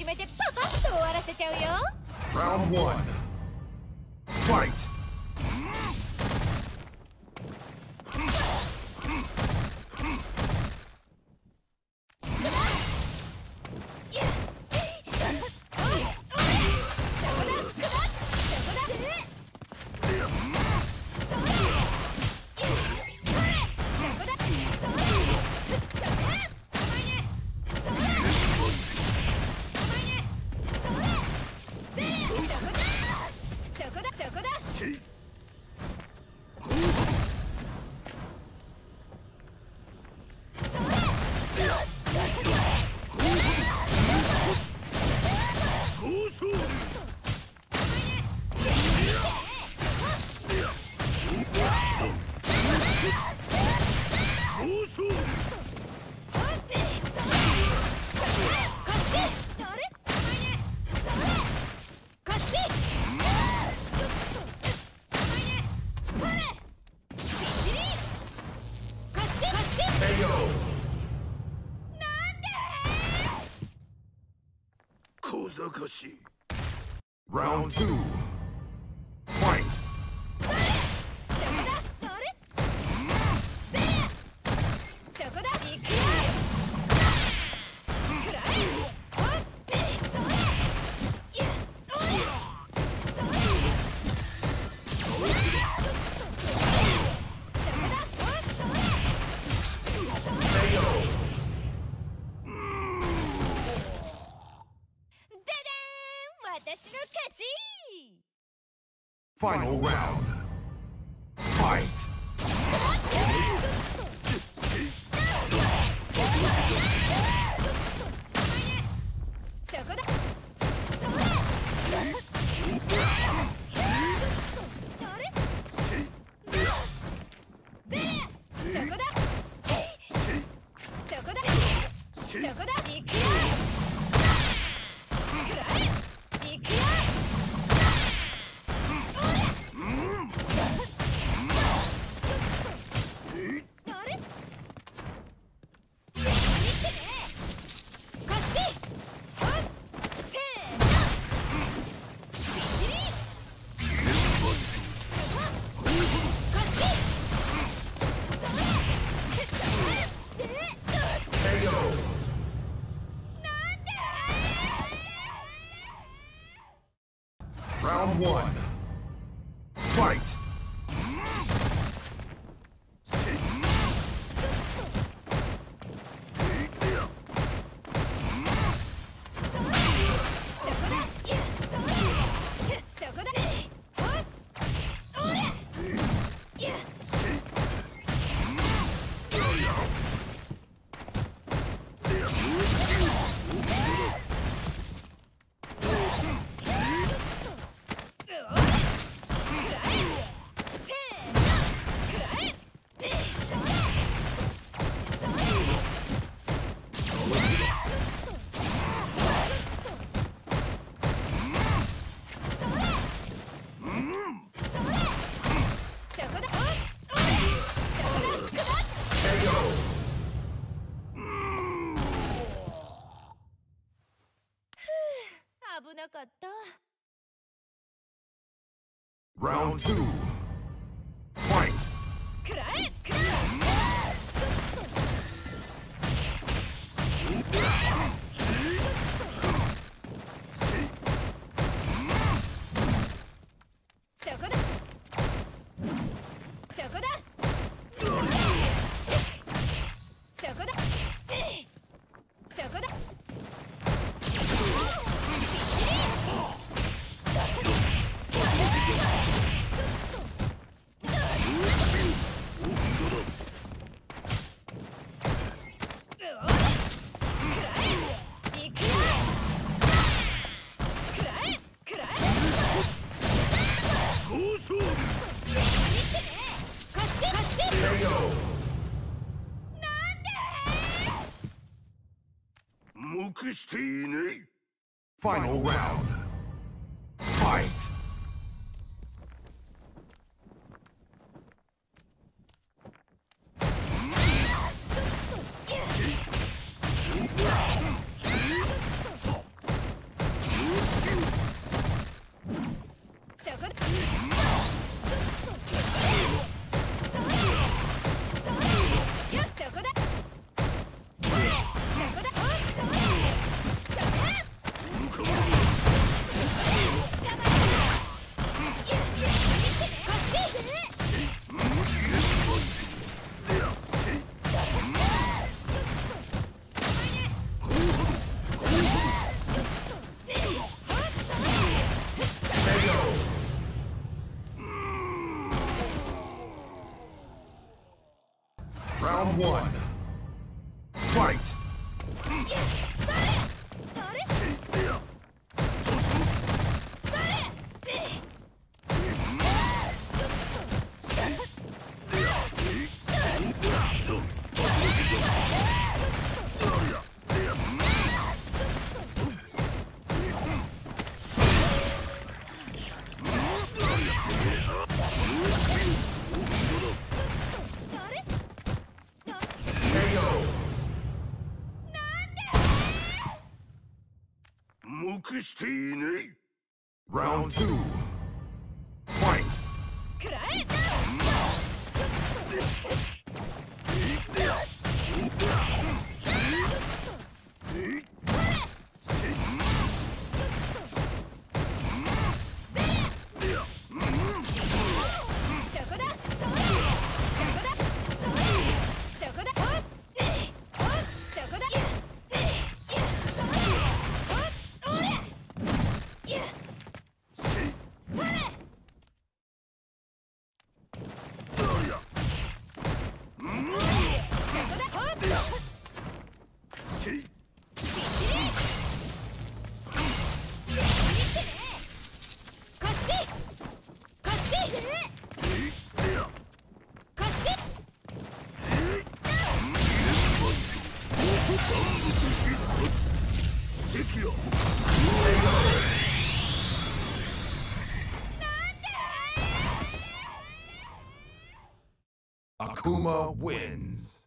始めてパパッと終わらせちゃうよ。Round Fight! かしい。Round two. 私の勝ち Final round. Fight. Yeah! Round one. Fight! かった。Round 2 Tornado! Final round. Fight! Round one. Fight! Christine? Round two. Kuma wins.